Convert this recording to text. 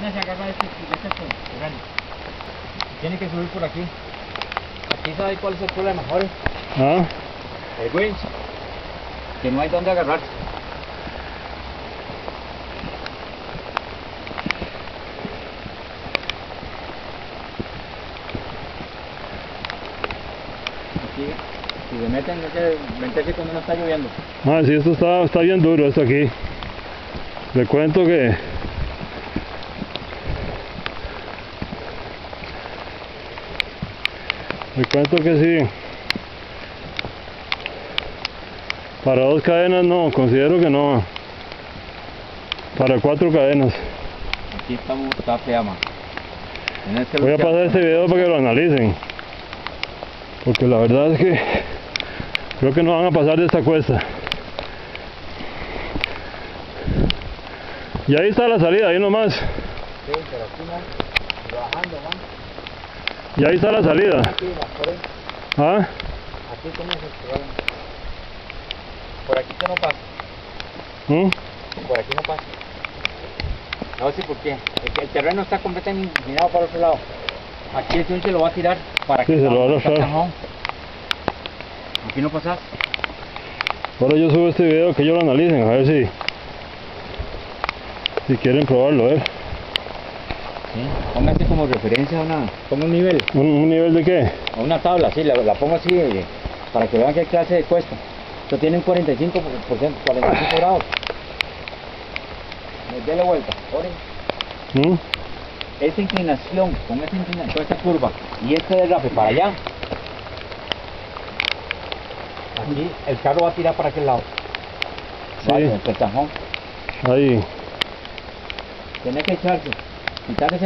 apenas se agarra este, terreno. Tiene que subir por aquí. Aquí sabe cuál es el problema, Jorge. Ah, El winch. Que no hay dónde agarrarse. Aquí, si se meten, hay que meterse cuando no está lloviendo. ah, sí, esto está, está bien duro, esto aquí. Le cuento que... Le cuento que sí. Para dos cadenas no, considero que no. Para cuatro cadenas. Aquí man. En este Voy a pasar este video para que lo analicen. Porque la verdad es que creo que no van a pasar de esta cuesta. Y ahí está la salida, ahí nomás. Sí, pero aquí no. Bajando, man. Y ahí está la salida. ¿Ah? Aquí el problema. Por aquí que no pasa. ¿Mm? Por aquí no pasa. No sé por qué. El terreno está completamente inclinado para otro lado. Aquí el swing se lo va a tirar para Sí, que se lo va a cajón. Aquí no pasas. Ahora yo subo este video que ellos lo analicen, a ver si si quieren probarlo, ver. Sí. Póngase como referencia a una, como un nivel, ¿Un, un nivel de qué? a una tabla, así, la, la pongo así eh, para que vean qué clase de cuesta. Esto tiene un 45%, 45 grados. Dele vuelta. ¿Mm? esta inclinación, con esta inclinación, con esta curva y este derrape para allá, aquí el carro va a tirar para aquel lado. Sí. Vaya, el. Ahí. Tiene que echarse, quitar ese